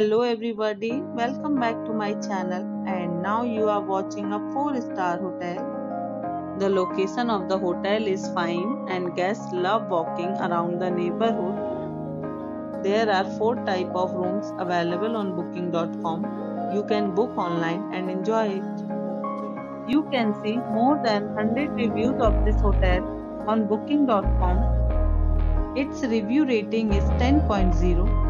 Hello everybody, welcome back to my channel and now you are watching a 4 star hotel. The location of the hotel is fine and guests love walking around the neighborhood. There are 4 type of rooms available on booking.com. You can book online and enjoy it. You can see more than 100 reviews of this hotel on booking.com. Its review rating is 10.0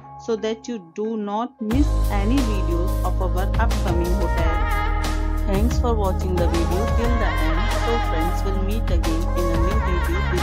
so that you do not miss any videos of our upcoming hotel. Thanks for watching the video till the end. So friends will meet again in a new video